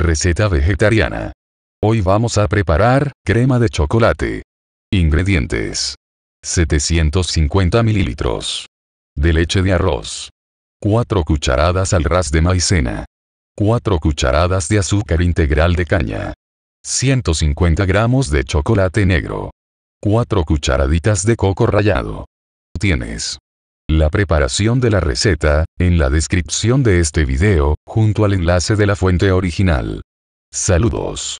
Receta vegetariana. Hoy vamos a preparar, crema de chocolate. Ingredientes. 750 mililitros. De leche de arroz. 4 cucharadas al ras de maicena. 4 cucharadas de azúcar integral de caña. 150 gramos de chocolate negro. 4 cucharaditas de coco rallado. Tienes la preparación de la receta, en la descripción de este video, junto al enlace de la fuente original. Saludos.